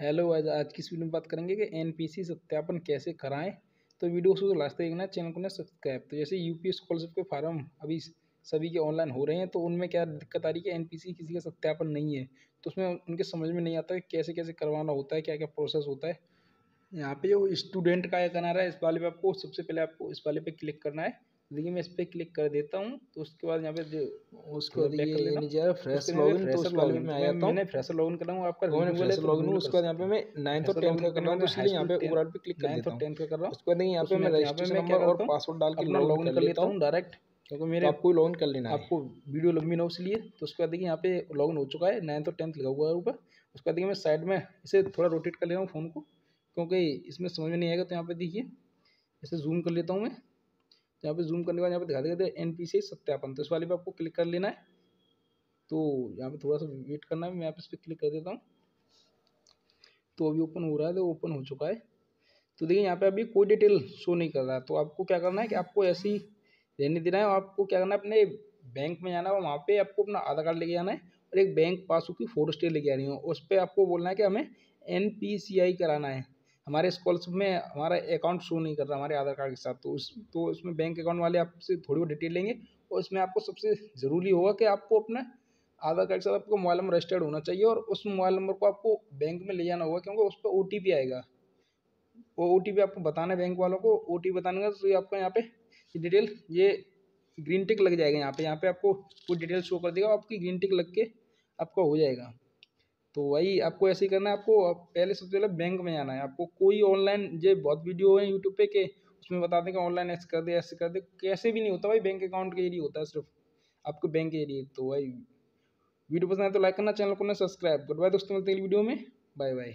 Hello, आज आज की वीडियो में बात करेंगे कि एनपीसी सत्यापन कैसे कराएँ। तो वीडियो को लास्ट तक देखना, चैनल को ना सब्सक्राइब। तो जैसे यूपी स्कॉलरशिप के फार्म अभी सभी के ऑनलाइन हो रहे हैं तो उनमें क्या दिक्कत आ रही है कि एनपीसी किसी का सत्यापन नहीं है? तो उसमें उनके समझ में नहीं आता कि कैसे कैसे करवाना होता है क्या क्या प्रोसेस होता है। यहाँ पे जो स्टूडेंट का करना रहा है, इस वाले पे आपको, सबसे पहले आपको इस वाले पे क्लिक करना है। देखिए मैं इस पर क्लिक कर देता हूँ तो उसके बाद यहाँ पे जो उसको ये फ्रेश लॉगिन तो उस वाले में आया मैंने फ्रेशर लॉगिन कर रहा हूँ आपका मैंने फ्रेशर लॉगिन उसके बाद यहाँ पे मैं नाइन्थ और टेंथ का कर रहा हूँ तो इसलिए यहाँ पे ओवरऑल पे क्लिक कर देता हूँ। टेंथ का कर रहा हूँ। उसके बाद यहाँ पे मैं रजिस्ट्रेशन नंबर और पासवर्ड डाल के लॉगिन कर लेता हूँ। डायरेक्ट क्योंकि मेरे आपको लॉगिन कर लेना आपको वीडियो लंबी ना इसलिए तो उसके बाद देखिए यहाँ पे लॉगिन हो चुका है नाइन्थ और टेंथ लगा हुआ है ऊपर। उसके बाद देखिए मैं साइड में इसे थोड़ा रोटेट कर ले रहा हूँ फ़ोन को क्योंकि इसमें समझ में नहीं आएगा तो यहाँ पे देखिए इसे जूम कर लेता हूँ मैं। यहाँ पे जूम करने के बाद यहाँ पे दिखा देगा एन पी सी सत्यापन। तो इस वाले पे आपको क्लिक कर लेना है। तो यहाँ पे थोड़ा सा वेट करना है, मैं यहाँ पे इस पर क्लिक कर देता हूँ। तो अभी ओपन हो रहा है तो ओपन हो चुका है। तो देखिए, यहाँ पे अभी कोई डिटेल शो नहीं कर रहा। तो आपको क्या करना है कि आपको ऐसे ही रहने देना है और आपको क्या करना है, अपने बैंक में जाना है वहाँ पे आपको अपना आधार कार्ड लेके जाना है और एक बैंक पासबुक की फ़ोटो स्टेट लेके आनी हो। उस पर आपको बोलना है कि हमें एन पी सी आई कराना है। हमारे स्कॉलरशिप में हमारा अकाउंट शो नहीं कर रहा, हमारे आधार कार्ड के साथ। तो उस तो उसमें बैंक अकाउंट वाले आपसे थोड़ी बहुत डिटेल लेंगे और इसमें आपको सबसे ज़रूरी होगा कि आपको अपना आधार कार्ड के साथ आपको मोबाइल नंबर रजिस्टर्ड होना चाहिए और उस मोबाइल नंबर को आपको बैंक में ले जाना होगा क्योंकि उस पर ओटीपी आएगा। वो ओटीपी आपको बताना है बैंक वालों को ओ टी पी बताने का तो आपको यहाँ पे डिटेल ये ग्रीन टिक लग जाएगा यहाँ पे। यहाँ पे आपको कोई डिटेल शो कर देगा आपकी ग्रीन टिक लग के आपका हो जाएगा। तो वही आपको ऐसे ही करना है, आपको पहले सबसे पहले बैंक में जाना है। आपको कोई ऑनलाइन जो बहुत वीडियो है यूट्यूब पे के, उसमें बता दें कि ऑनलाइन ऐसे कर दे, ऐसे कर दे, कैसे भी नहीं होता भाई बैंक अकाउंट के एरिए होता है सिर्फ़ आपको बैंक के एरिए तो वही वीडियो पसंद आए तो लाइक करना चैनल को ना सब्सक्राइब कर। बाय दोस्तों, मिलते हैं वीडियो में। Bye bye